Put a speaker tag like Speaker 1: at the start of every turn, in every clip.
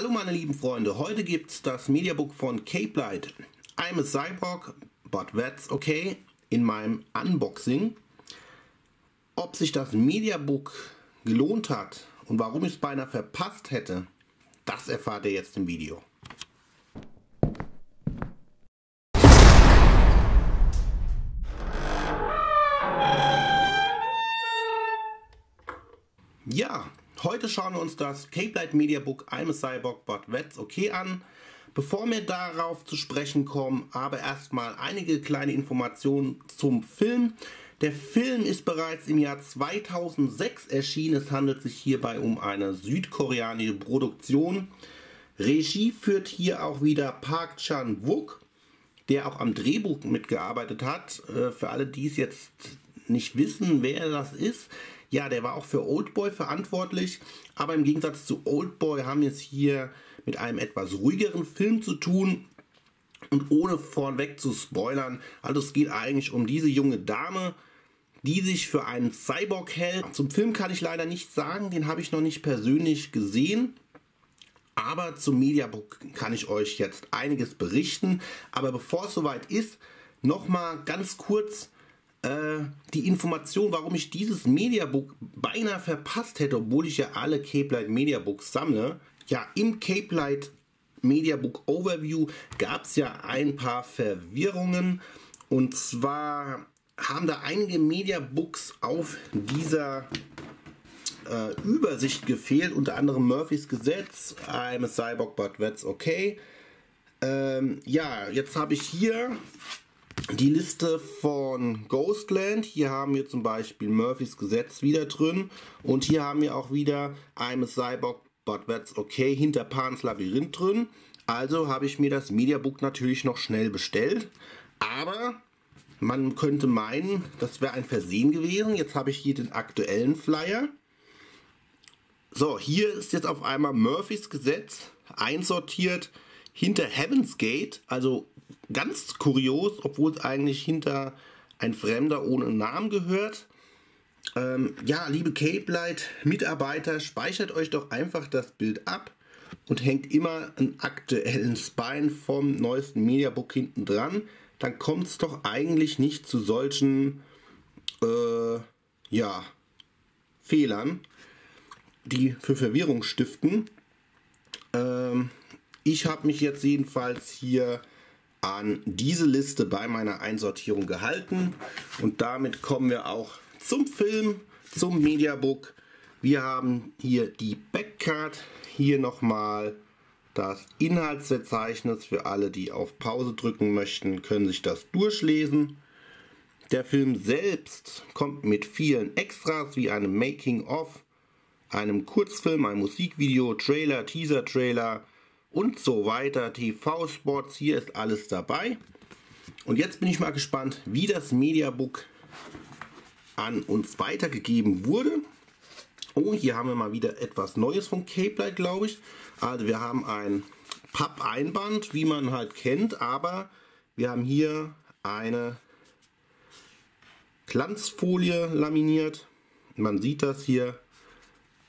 Speaker 1: Hallo meine lieben Freunde, heute gibt es das Mediabook von Cape Light. I'm a Cyborg, but that's okay in meinem Unboxing. Ob sich das Mediabook gelohnt hat und warum ich es beinahe verpasst hätte, das erfahrt ihr jetzt im Video. Ja, heute schauen wir uns das Cape Light Media Book I'm a Cyborg but That's Okay an. Bevor wir darauf zu sprechen kommen, aber erstmal einige kleine Informationen zum Film. Der Film ist bereits im Jahr 2006 erschienen. Es handelt sich hierbei um eine südkoreanische Produktion. Regie führt hier auch wieder Park Chan-wook, der auch am Drehbuch mitgearbeitet hat. Äh, für alle, die es jetzt nicht wissen, wer das ist, ja, der war auch für Oldboy verantwortlich, aber im Gegensatz zu Oldboy haben wir es hier mit einem etwas ruhigeren Film zu tun. Und ohne vorweg zu spoilern, also es geht eigentlich um diese junge Dame, die sich für einen Cyborg hält. Zum Film kann ich leider nichts sagen, den habe ich noch nicht persönlich gesehen. Aber zum Mediabook kann ich euch jetzt einiges berichten. Aber bevor es soweit ist, nochmal ganz kurz äh, die Information, warum ich dieses Mediabook beinahe verpasst hätte, obwohl ich ja alle Cape Light Mediabooks sammle. Ja, im Cape Light Mediabook Overview gab es ja ein paar Verwirrungen. Und zwar haben da einige Mediabooks auf dieser äh, Übersicht gefehlt, unter anderem Murphys Gesetz, I'm a Cyborg, but that's okay. Ähm, ja, jetzt habe ich hier die Liste von Ghostland. Hier haben wir zum Beispiel Murphys Gesetz wieder drin. Und hier haben wir auch wieder I'm a Cyborg, but that's okay hinter Pans Labyrinth drin. Also habe ich mir das Mediabook natürlich noch schnell bestellt. Aber man könnte meinen, das wäre ein Versehen gewesen. Jetzt habe ich hier den aktuellen Flyer. So, hier ist jetzt auf einmal Murphys Gesetz einsortiert hinter Heaven's Gate, also ganz kurios, obwohl es eigentlich hinter ein Fremder ohne Namen gehört. Ähm, ja, liebe Cape Light Mitarbeiter, speichert euch doch einfach das Bild ab und hängt immer einen aktuellen Spine vom neuesten Mediabook hinten dran. Dann kommt es doch eigentlich nicht zu solchen äh, ja, Fehlern, die für Verwirrung stiften. Ähm, ich habe mich jetzt jedenfalls hier an diese Liste bei meiner Einsortierung gehalten und damit kommen wir auch zum Film, zum Mediabook. Wir haben hier die Backcard, hier nochmal das Inhaltsverzeichnis für alle, die auf Pause drücken möchten, können sich das durchlesen. Der Film selbst kommt mit vielen Extras wie einem Making-of, einem Kurzfilm, einem Musikvideo, Trailer, Teaser-Trailer, und so weiter. TV-Spots, hier ist alles dabei. Und jetzt bin ich mal gespannt, wie das Mediabook an uns weitergegeben wurde. Oh, hier haben wir mal wieder etwas Neues von Cape Light, glaube ich. Also wir haben ein Pappeinband, wie man halt kennt, aber wir haben hier eine Glanzfolie laminiert. Man sieht das hier.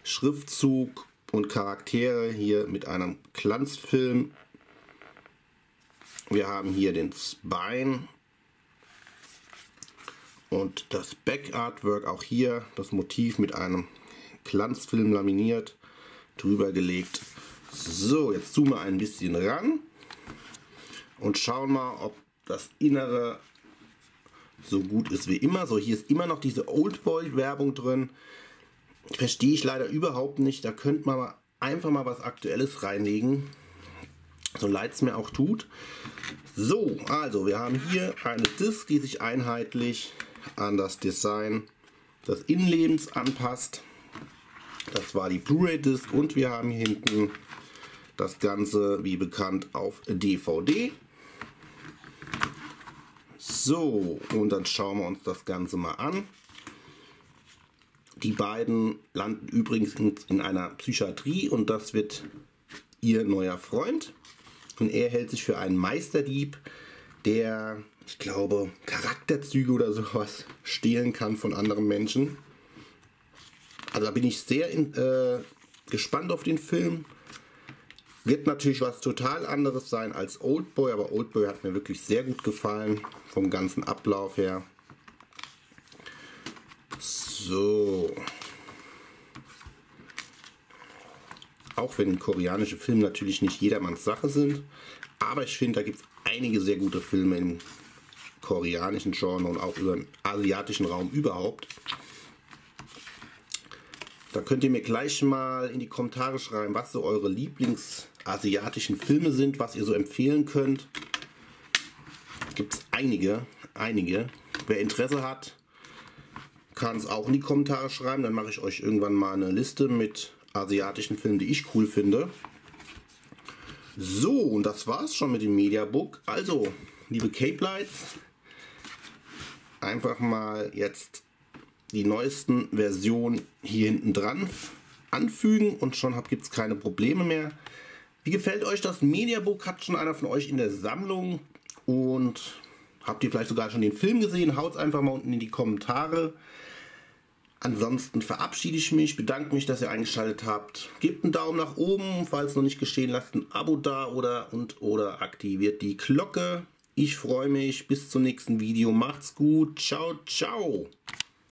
Speaker 1: Schriftzug und Charaktere hier mit einem Glanzfilm. Wir haben hier den Spine und das Back-Artwork, auch hier das Motiv mit einem Glanzfilm laminiert, drüber gelegt. So, jetzt zoomen wir ein bisschen ran und schauen mal, ob das Innere so gut ist wie immer. So, hier ist immer noch diese Old Boy Werbung drin verstehe ich leider überhaupt nicht. Da könnte man einfach mal was Aktuelles reinlegen. So leid es mir auch tut. So, also wir haben hier eine Disk, die sich einheitlich an das Design des Innenlebens anpasst. Das war die Blu-ray-Disc und wir haben hier hinten das Ganze wie bekannt auf DVD. So, und dann schauen wir uns das Ganze mal an. Die beiden landen übrigens in einer Psychiatrie und das wird ihr neuer Freund. Und er hält sich für einen Meisterdieb, der, ich glaube, Charakterzüge oder sowas stehlen kann von anderen Menschen. Also da bin ich sehr in, äh, gespannt auf den Film. Wird natürlich was total anderes sein als Oldboy, aber Oldboy hat mir wirklich sehr gut gefallen vom ganzen Ablauf her. So. Auch wenn koreanische Filme natürlich nicht jedermanns Sache sind, aber ich finde, da gibt es einige sehr gute Filme im koreanischen Genre und auch über den asiatischen Raum überhaupt. Da könnt ihr mir gleich mal in die Kommentare schreiben, was so eure Lieblingsasiatischen Filme sind, was ihr so empfehlen könnt. Gibt es einige, einige. Wer Interesse hat, kann es auch in die Kommentare schreiben. Dann mache ich euch irgendwann mal eine Liste mit asiatischen Filmen, die ich cool finde. So, und das war's schon mit dem Mediabook. Also, liebe Cape Lights, einfach mal jetzt die neuesten Versionen hier hinten dran anfügen und schon gibt es keine Probleme mehr. Wie gefällt euch das Mediabook? Hat schon einer von euch in der Sammlung und habt ihr vielleicht sogar schon den Film gesehen? Haut es einfach mal unten in die Kommentare. Ansonsten verabschiede ich mich, bedanke mich, dass ihr eingeschaltet habt. Gebt einen Daumen nach oben, falls noch nicht geschehen, lasst ein Abo da oder und oder aktiviert die Glocke. Ich freue mich. Bis zum nächsten Video. Macht's gut. Ciao, ciao.